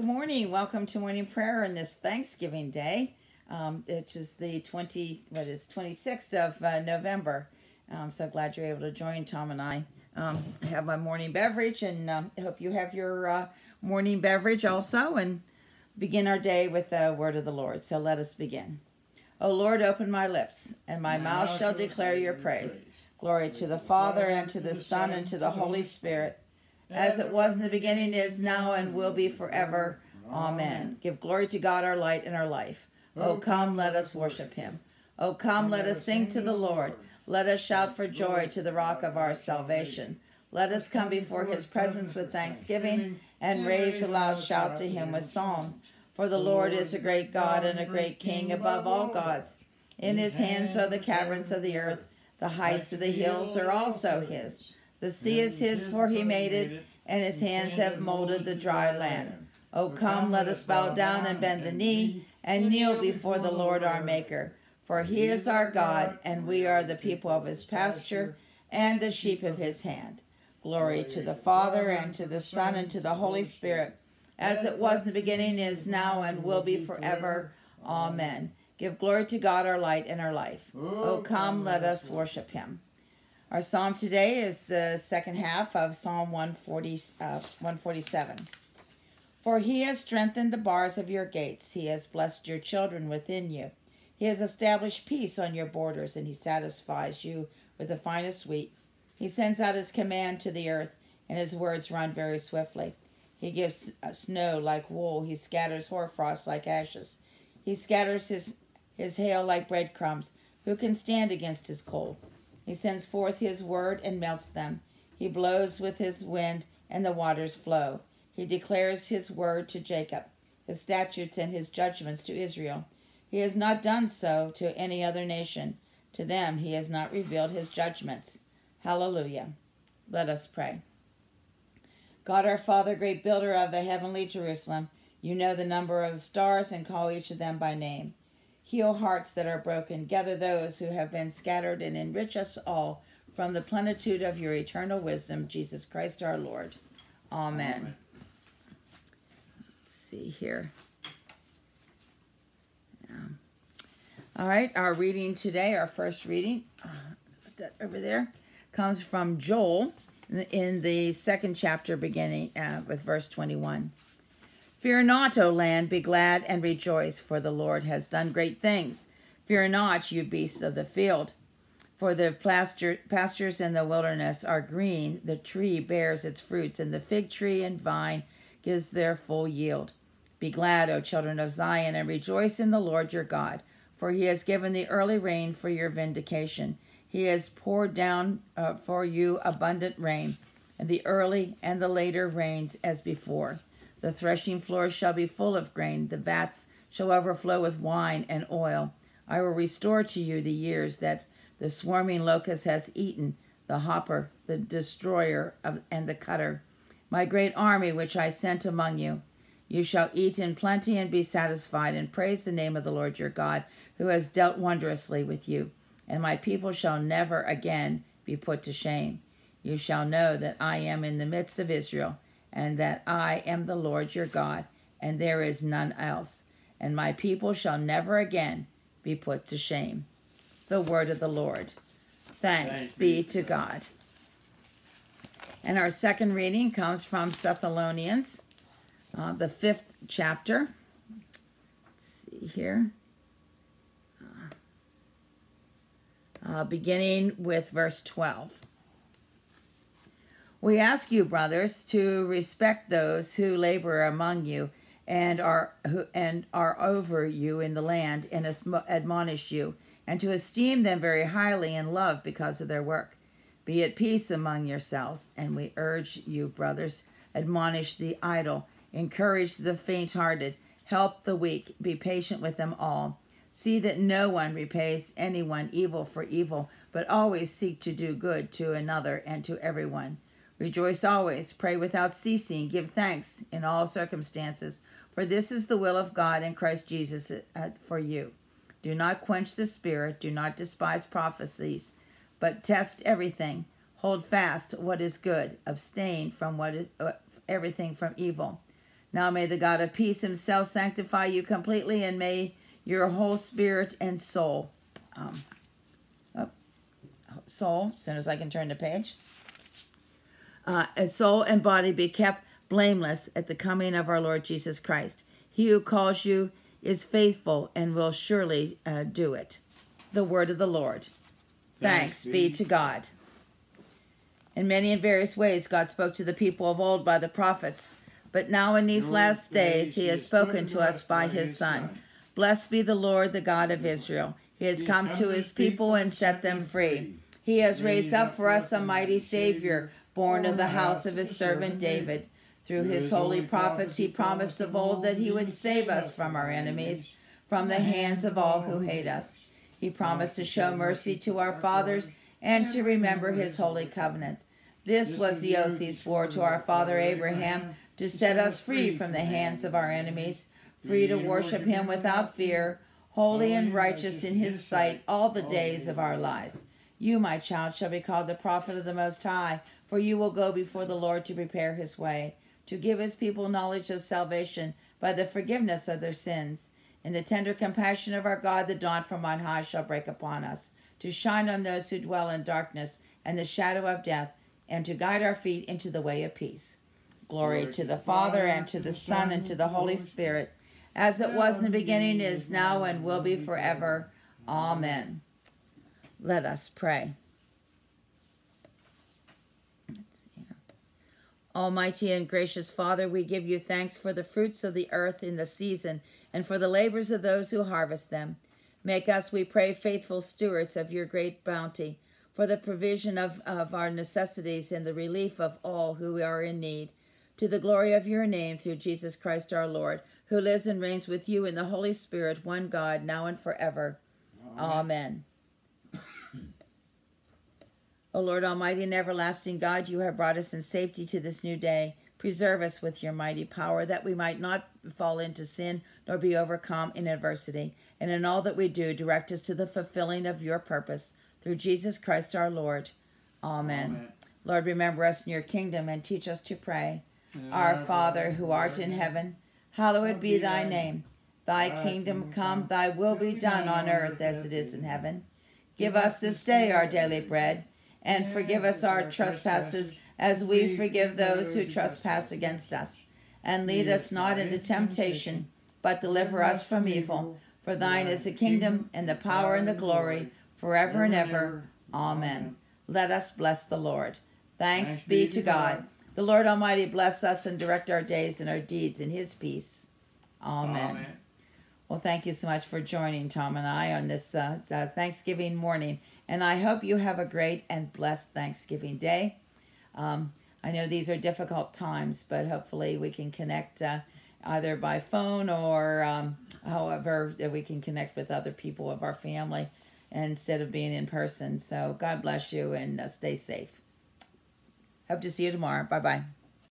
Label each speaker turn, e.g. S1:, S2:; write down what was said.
S1: Good morning. Welcome to morning prayer on this Thanksgiving Day, um, which is the twenty what is twenty sixth of uh, November. I'm so glad you're able to join Tom and I. Um, I have my morning beverage, and um, I hope you have your uh, morning beverage also, and begin our day with the word of the Lord. So let us begin. O Lord, open my lips, and my mouth shall declare your praise. Glory to the Father, and to the Son, and to the Holy Spirit as it was in the beginning, is now, and will be forever. Amen. Give glory to God, our light and our life. O come, let us worship him. O come, let us sing to the Lord. Let us shout for joy to the rock of our salvation. Let us come before his presence with thanksgiving and raise a loud shout to him with psalms. For the Lord is a great God and a great King above all gods. In his hands are the caverns of the earth, the heights of the hills are also his. The sea is his, for he made it, and his hands have molded the dry land. O oh, come, let us bow down and bend the knee, and kneel before the Lord our Maker. For he is our God, and we are the people of his pasture, and the sheep of his hand. Glory to the Father, and to the Son, and to the Holy Spirit, as it was in the beginning, is now, and will be forever. Amen. Give glory to God, our light and our life. Oh, oh, o come, let us worship him. Our psalm today is the second half of Psalm 140, uh, 147. For he has strengthened the bars of your gates, he has blessed your children within you. He has established peace on your borders, and he satisfies you with the finest wheat. He sends out his command to the earth, and his words run very swiftly. He gives snow like wool, he scatters hoarfrost like ashes. He scatters his, his hail like breadcrumbs. Who can stand against his cold? He sends forth his word and melts them. He blows with his wind, and the waters flow. He declares his word to Jacob, his statutes and his judgments to Israel. He has not done so to any other nation. To them he has not revealed his judgments. Hallelujah. Let us pray. God our Father, great builder of the heavenly Jerusalem, you know the number of the stars and call each of them by name. Heal hearts that are broken. Gather those who have been scattered and enrich us all from the plenitude of your eternal wisdom, Jesus Christ our Lord. Amen. Amen. Let's see here. All right, our reading today, our first reading, uh, put that over there, comes from Joel in the second chapter, beginning uh, with verse 21. Fear not, O land, be glad and rejoice, for the Lord has done great things. Fear not, you beasts of the field, for the pasture, pastures in the wilderness are green, the tree bears its fruits, and the fig tree and vine gives their full yield. Be glad, O children of Zion, and rejoice in the Lord your God, for he has given the early rain for your vindication. He has poured down uh, for you abundant rain, and the early and the later rains as before. The threshing floors shall be full of grain, the vats shall overflow with wine and oil. I will restore to you the years that the swarming locust has eaten, the hopper, the destroyer, of, and the cutter. My great army which I sent among you. You shall eat in plenty and be satisfied, and praise the name of the Lord your God, who has dealt wondrously with you. And my people shall never again be put to shame. You shall know that I am in the midst of Israel and that I am the Lord your God, and there is none else. And my people shall never again be put to shame. The word of the Lord. Thanks, Thanks be to God. And our second reading comes from Thessalonians, uh, the fifth chapter. Let's see here. Uh, uh, beginning with verse 12. We ask you, brothers, to respect those who labor among you and are who and are over you in the land and admonish you, and to esteem them very highly in love because of their work. Be at peace among yourselves, and we urge you, brothers, admonish the idle, encourage the faint-hearted, help the weak, be patient with them all. See that no one repays anyone evil for evil, but always seek to do good to another and to everyone. Rejoice always, pray without ceasing, give thanks in all circumstances, for this is the will of God in Christ Jesus uh, for you. Do not quench the spirit, do not despise prophecies, but test everything. Hold fast what is good, abstain from what is uh, everything from evil. Now may the God of peace himself sanctify you completely, and may your whole spirit and soul, um, oh, soul, as soon as I can turn the page, uh, and soul and body be kept blameless at the coming of our Lord Jesus Christ. He who calls you is faithful and will surely uh, do it. The word of the Lord. Thanks, Thanks be to God. In many and various ways, God spoke to the people of old by the prophets. But now in these last days, he has spoken to us by his Son. Blessed be the Lord, the God of Israel. He has come to his people and set them free. He has raised up for us a mighty Savior, born of the house of his servant David. Through his holy prophets, he promised of old that he would save us from our enemies, from the hands of all who hate us. He promised to show mercy to our fathers and to remember his holy covenant. This was the oath he swore to our father Abraham to set us free from the hands of our enemies, free to worship him without fear, holy and righteous in his sight all the days of our lives. You, my child, shall be called the prophet of the Most High, for you will go before the Lord to prepare his way, to give his people knowledge of salvation by the forgiveness of their sins. In the tender compassion of our God, the dawn from on high shall break upon us, to shine on those who dwell in darkness and the shadow of death, and to guide our feet into the way of peace. Glory, Glory to the Father, and to the Son, and to the Holy Spirit, as it was in the beginning, is now, and will be forever. Amen. Let us pray. Almighty and gracious Father, we give you thanks for the fruits of the earth in the season and for the labors of those who harvest them. Make us, we pray, faithful stewards of your great bounty for the provision of, of our necessities and the relief of all who are in need. To the glory of your name, through Jesus Christ our Lord, who lives and reigns with you in the Holy Spirit, one God, now and forever. Amen. Amen. O Lord Almighty and everlasting God, you have brought us in safety to this new day. Preserve us with your mighty power, that we might not fall into sin nor be overcome in adversity. And in all that we do, direct us to the fulfilling of your purpose through Jesus Christ our Lord. Amen. Amen. Lord, remember us in your kingdom and teach us to pray. Our Father, who art in heaven, hallowed be thy name. Thy kingdom come, thy will be done on earth as it is in heaven. Give us this day our daily bread, and forgive us our trespasses as we forgive those who trespass against us. And lead us not into temptation, but deliver us from evil. For thine is the kingdom, and the power, and the glory forever and ever. Amen. Let us bless the Lord. Thanks be to God. The Lord Almighty bless us and direct our days and our deeds in his peace. Amen. Amen. Well, thank you so much for joining Tom and I on this uh, uh, Thanksgiving morning. And I hope you have a great and blessed Thanksgiving day. Um, I know these are difficult times, but hopefully we can connect uh, either by phone or um, however we can connect with other people of our family instead of being in person. So God bless you and uh, stay safe. Hope to see you tomorrow. Bye bye.